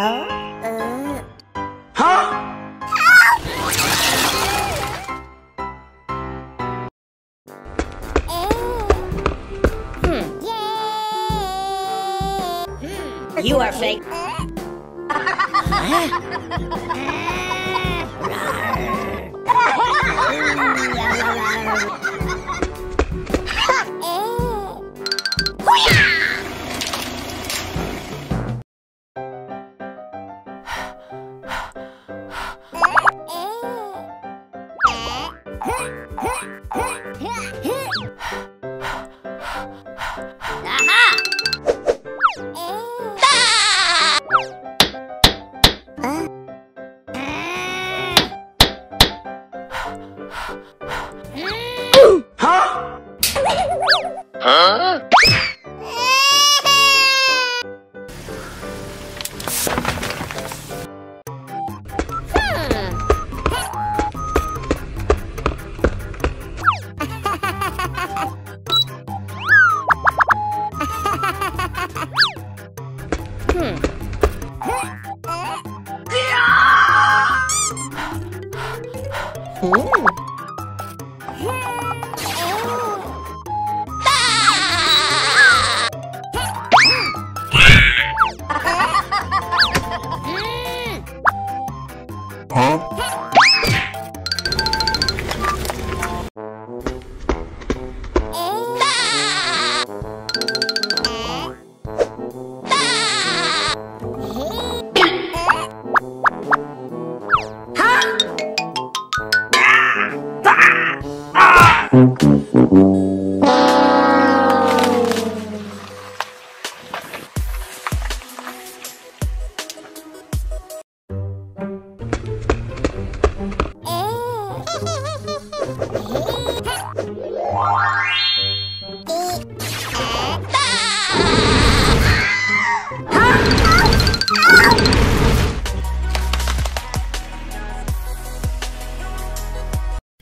Oh. You are fake. Aha! 오! 어?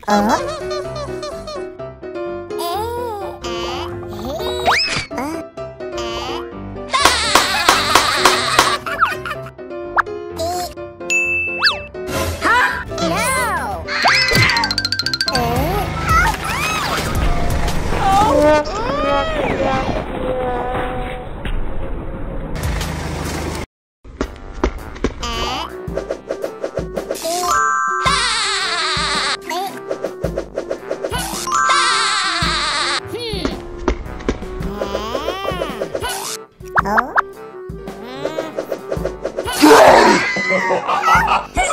ああ Oh?